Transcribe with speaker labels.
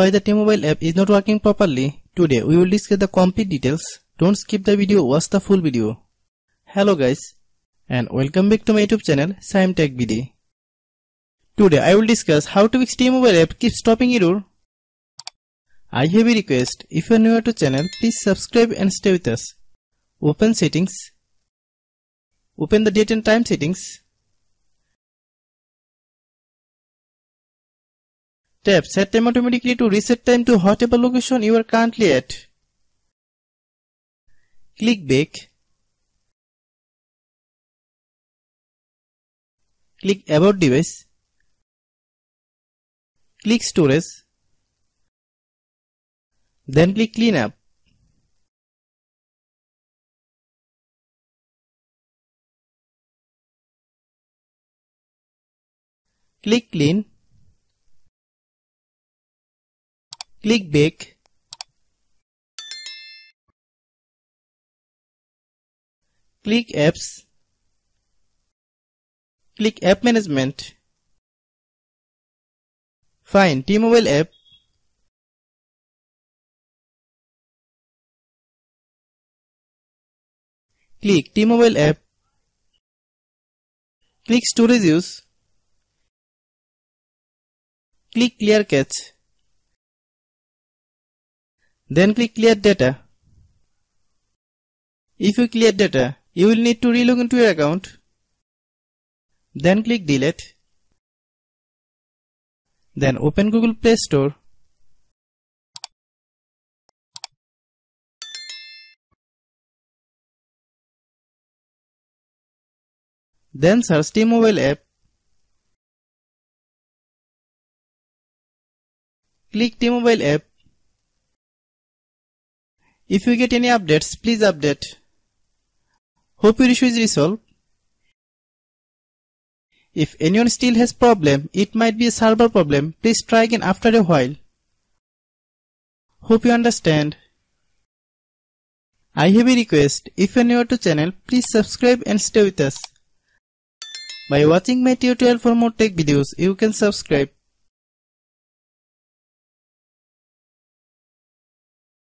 Speaker 1: why the T-Mobile app is not working properly. Today we will discuss the complete details. Don't skip the video, watch the full video. Hello guys and welcome back to my YouTube channel Shaem Tech BD. Today I will discuss how to fix T-Mobile app keeps stopping error. I have a request, if you are new to channel, please subscribe and stay with us. Open settings. Open the date and time settings. Tap set time automatically to reset time to whatever location you are currently at. Click back. Click about device. Click storage. Then click clean up. Click clean. Click back. Click apps. Click app management. Find T-Mobile app. Click T-Mobile app. Click storage use. Click clear cache. Then click clear data. If you clear data, you will need to relog into your account. Then click delete. Then open Google Play Store. Then search T-Mobile app. Click T-Mobile app. If you get any updates, please update. Hope your issue is resolved. If anyone still has problem, it might be a server problem. Please try again after a while. Hope you understand. I have a request. If you are new to channel, please subscribe and stay with us. By watching my tutorial for more tech videos, you can subscribe.